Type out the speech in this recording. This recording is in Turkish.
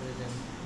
Teşekkür ederim.